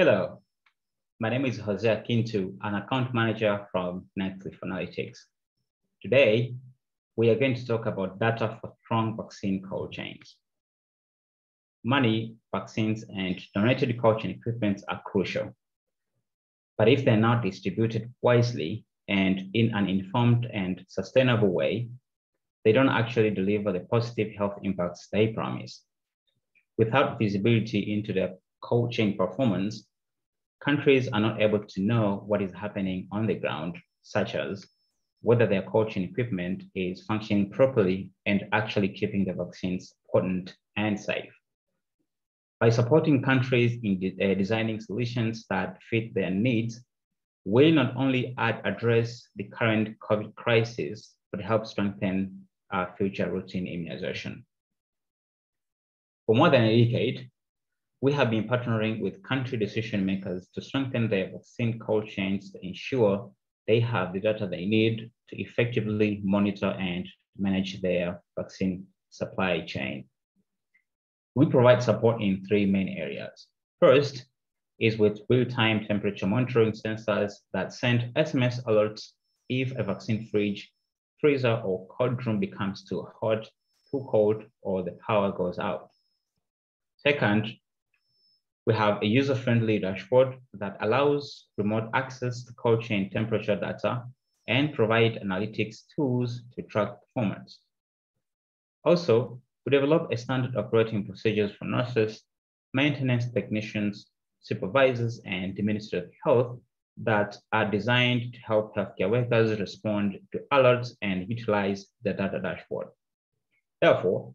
Hello, my name is Jose Akintu, an account manager from Nexleaf Analytics. Today, we are going to talk about data for strong vaccine cold chains. Money, vaccines, and donated cold chain equipment are crucial. But if they're not distributed wisely and in an informed and sustainable way, they don't actually deliver the positive health impacts they promise. Without visibility into their cold chain performance, countries are not able to know what is happening on the ground, such as whether their cold chain equipment is functioning properly and actually keeping the vaccines potent and safe. By supporting countries in de uh, designing solutions that fit their needs, will not only add, address the current COVID crisis, but help strengthen our future routine immunization. For more than a decade, we have been partnering with country decision makers to strengthen their vaccine cold chains to ensure they have the data they need to effectively monitor and manage their vaccine supply chain. We provide support in three main areas. First is with real-time temperature monitoring sensors that send SMS alerts if a vaccine fridge, freezer, or cold room becomes too hot, too cold, or the power goes out. Second we have a user-friendly dashboard that allows remote access to cold chain temperature data and provide analytics tools to track performance. Also, we develop a standard operating procedures for nurses, maintenance technicians, supervisors, and of Health that are designed to help healthcare workers respond to alerts and utilize the data dashboard. Therefore,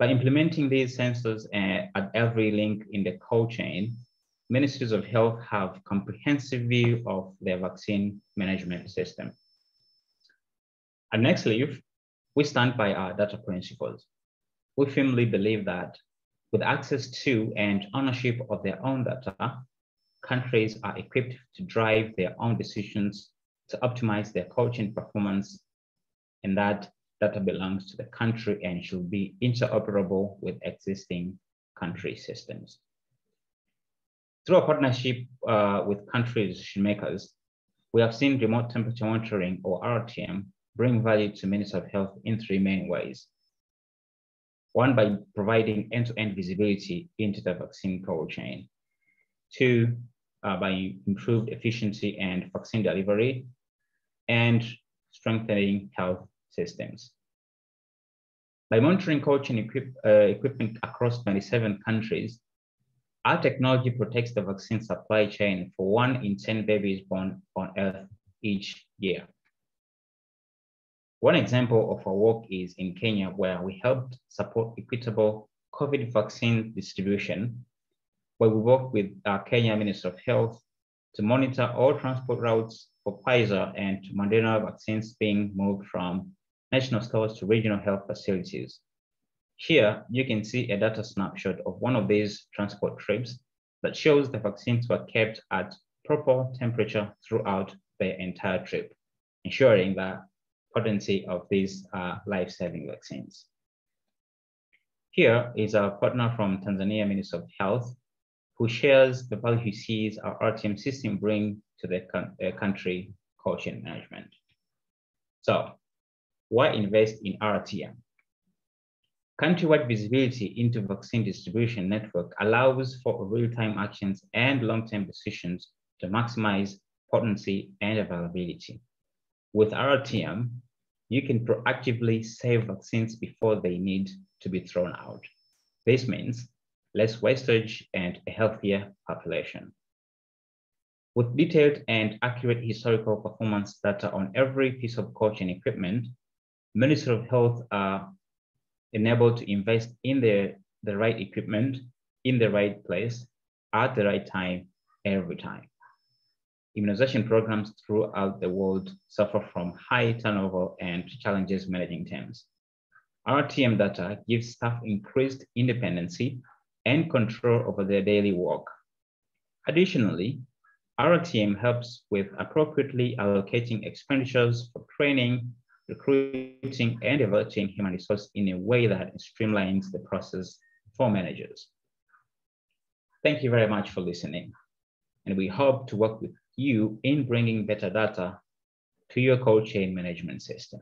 by implementing these sensors uh, at every link in the cold chain, ministries of health have comprehensive view of their vaccine management system. At Nexleaf, we stand by our data principles. We firmly believe that with access to and ownership of their own data, countries are equipped to drive their own decisions to optimize their cold chain performance, and that data belongs to the country and should be interoperable with existing country systems. Through a partnership uh, with country decision makers, we have seen remote temperature monitoring or RTM bring value to Ministry of Health in three main ways. One, by providing end-to-end -end visibility into the vaccine cold chain. Two, uh, by improved efficiency and vaccine delivery. And strengthening health systems. By monitoring cold chain equip, uh, equipment across 27 countries, our technology protects the vaccine supply chain for one in 10 babies born on Earth each year. One example of our work is in Kenya, where we helped support equitable COVID vaccine distribution, where we work with our Kenya Minister of Health to monitor all transport routes for Pfizer and Moderna vaccines being moved from national stores to regional health facilities. Here, you can see a data snapshot of one of these transport trips that shows the vaccines were kept at proper temperature throughout the entire trip, ensuring the potency of these uh, life-saving vaccines. Here is our partner from Tanzania Ministry of Health, who shares the value he sees our RTM system bring to the uh, country chain management. So why invest in RTM? Countrywide visibility into vaccine distribution network allows for real-time actions and long-term decisions to maximize potency and availability. With RTM, you can proactively save vaccines before they need to be thrown out. This means less wastage and a healthier population. With detailed and accurate historical performance data on every piece of cold chain equipment, Ministry of Health are enabled to invest in the, the right equipment in the right place at the right time every time. Immunization programs throughout the world suffer from high turnover and challenges managing teams. RTM data gives staff increased independency and control over their daily work. Additionally, RTM helps with appropriately allocating expenditures for training, recruiting and developing human resource in a way that streamlines the process for managers. Thank you very much for listening. and we hope to work with you in bringing better data to your cold chain management system.